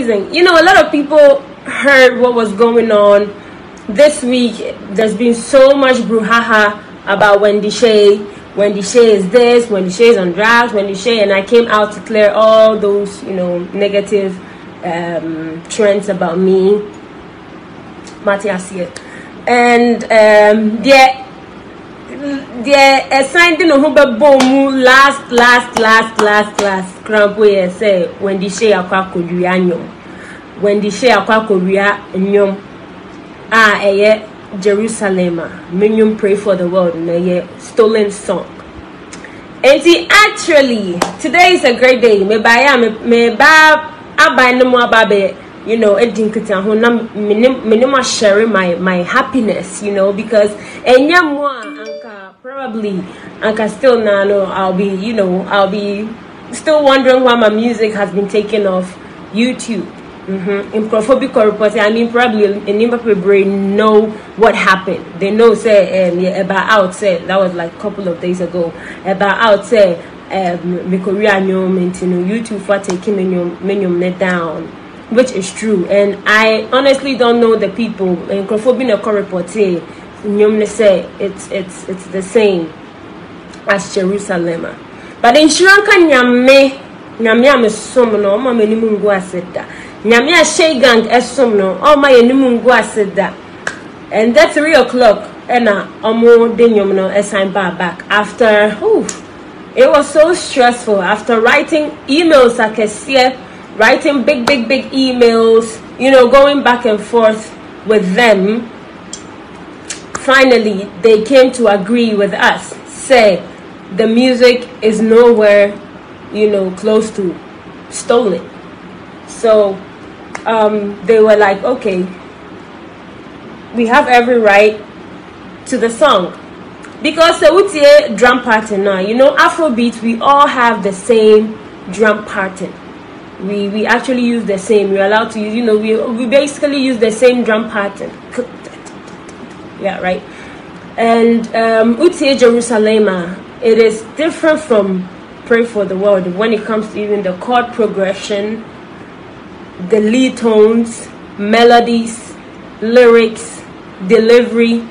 amazing. You know, a lot of people heard what was going on this week. There's been so much brouhaha about Wendy Shay. Wendy Shay is this, Wendy Shay is on drugs, Wendy Shay, and I came out to clear all those, you know, negative um, trends about me. Matthias And um, yeah, deɛ ɛsan de ne ho bɛbɔ mu last last last last last krampo yɛ sɛ wendy shea akɔ akɔwia nnwom wendy shea akɔ akɔwia nnwom a ɛyɛ jerusalem a menwom pray for the world na ɛyɛ stolen song. Nti actually today is a great day. Mebaeɛ a meba aban no mu aba bɛyɛ you know edi nkita ho na menim share my my happiness you know because ɛnyɛ mu a probably anka still now no i'll be you know i'll be still wondering why my music has been taken off youtube mm-hmm. Improphobic reporting. I mean, probably in brain know what happened. They know, say, um, yeah, about out, say, that was like a couple of days ago. About out, say, um, Korea know, YouTube for taking me down which is true. And I honestly don't know the people. In Krofobin reporting, Nyomne say it's it's it's the same as Jerusalem. But in Sri Lanka, Nyame Nyame amesom no, ọma m'anim ngu ase da. Nyame ahyɛ gang ɛsom no, ọma y'anim ngu ase da. And that three o'clock, ɛna ɔmo de nnwom no ɛsan baa back after. Whew, it was so stressful after writing emails akɛseɛ writing big, big, big emails, you know, going back and forth with them. Finally, they came to agree with us. Say, the music is nowhere, you know, close to stolen. So um, they were like, okay, we have every right to the song. Because the drum pattern now, you know, Afrobeat, we all have the same drum pattern we we actually use the same we're allowed to use you know we we basically use the same drum pattern yeah right and um utie jerusalema it is different from pray for the world when it comes to even the chord progression the lead tones melodies lyrics delivery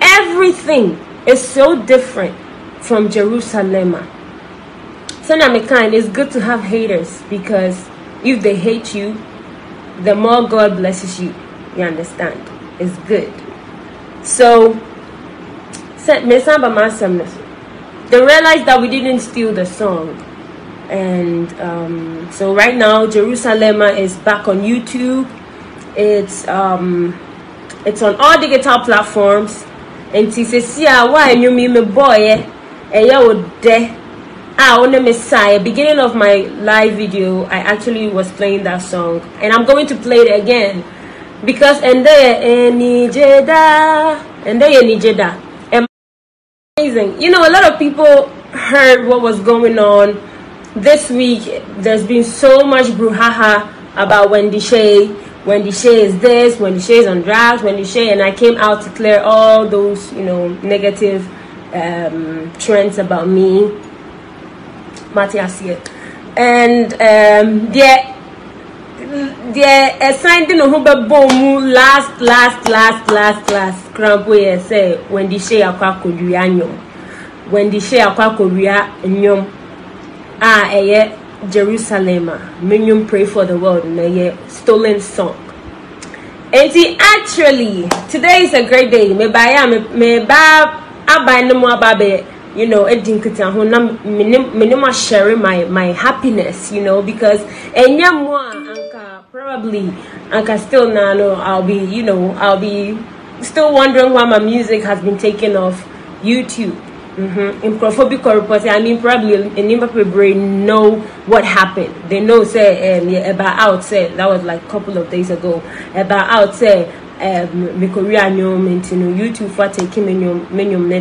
everything is so different from jerusalema so kind it's good to have haters because if they hate you, the more God blesses you. You understand? It's good. So, they realized that we didn't steal the song. And um, so right now, Jerusalem is back on YouTube. It's um, it's on all digital platforms. And she says, "Yeah, why you me boy? Eh, yeah, Ah, on the Messiah, beginning of my live video, I actually was playing that song, and I'm going to play it again because and there Nijeda and there Nijeda, amazing. You know, a lot of people heard what was going on this week. There's been so much brouhaha about Wendy Shay. Wendy Shay is this, Wendy Shay is on drugs, Wendy Shay, and I came out to clear all those, you know, negative um, trends about me Matthias here. And um, deɛ ɛsan de ne ho bɛbɔ mu last last last last last krampo yɛ sɛ Wendy Shay akɔ akɔwia nnwom Wendy Shay akɔ akɔwia nnwom a ɛyɛ Jerusalem a menwom pray for the world na ɛyɛ stolen song. Enti actually today is a great day. Mebaeɛ a meba aban no mu aba bɛyɛ you know edi nkita ho na menim share my my happiness you know because ɛnyɛ mu a probably anka still now no i'll be you know i'll be still wondering why my music has been taken off youtube mm-hmm. Improphobic reporting. I mean, probably in brain know what happened. They know, say, um, yeah, about out, say, that was like a couple of days ago. About out, say, um, me Korea nyom, know, YouTube for taking me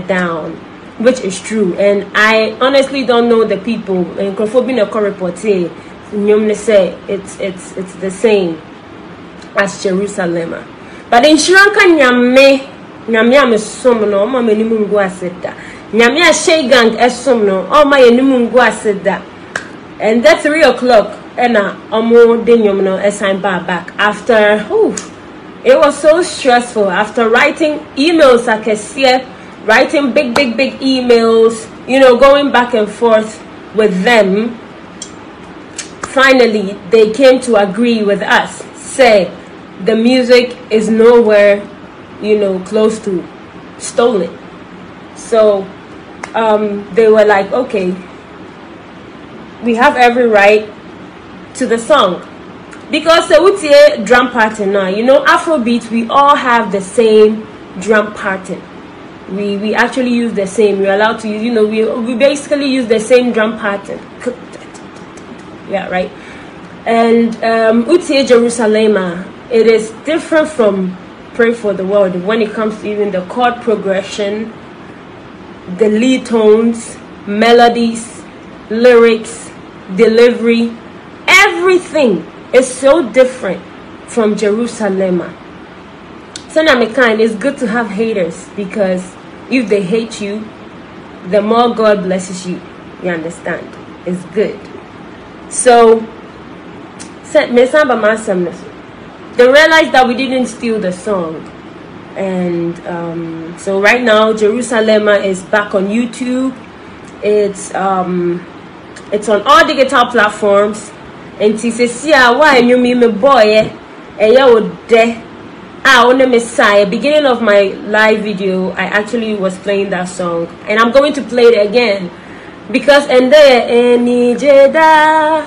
down which is true. And I honestly don't know the people. In Krofobin reporting, Nyomne say it's it's it's the same as Jerusalem. But in Sri Lanka, Nyame Nyame amesom no, ọma m'anim ngu ase da. Nyame ahyɛ gang ɛsom no, ọma y'anim ngu ase. And that three o'clock, and omo de nnwom no ɛsan back after whew, it was so stressful after writing emails akɛseɛ writing big big big emails you know going back and forth with them finally they came to agree with us. Say the music is nowhere you know close to stolen. So um, they were like okay we have every right to the song. Because the utie drum pattern now you know afrobeat we all have the same drum pattern. We we actually use the same. We're allowed to use you know we we basically use the same drum pattern yeah right. And um utie jerusalema it is different from pray for the world when it comes to even the chord progression the lead tones melodies lyrics delivery. Everything is so different from jerusalema. So now kind it's good to have haters because if they hate you the more god blesses you. You understand? It's good so they realized that we didn't steal the song. And um, so right now jerusalema is back on youtube. It's um, it's on all digital platforms. And nti sisi a wa enyumi me boy ɛyɛ o dɛ a ɔne me sa beginning of my live video i actually was playing that song. And i'm going to play it again because and there any jeda